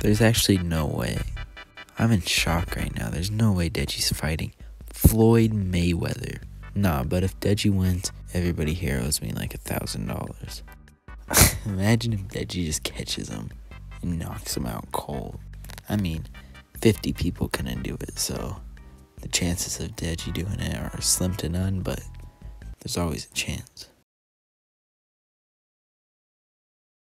There's actually no way. I'm in shock right now. There's no way Deji's fighting Floyd Mayweather. Nah, but if Deji wins, everybody here owes me like a thousand dollars. Imagine if Deji just catches him and knocks him out cold. I mean, 50 people couldn't do it, so the chances of Deji doing it are slim to none, but there's always a chance.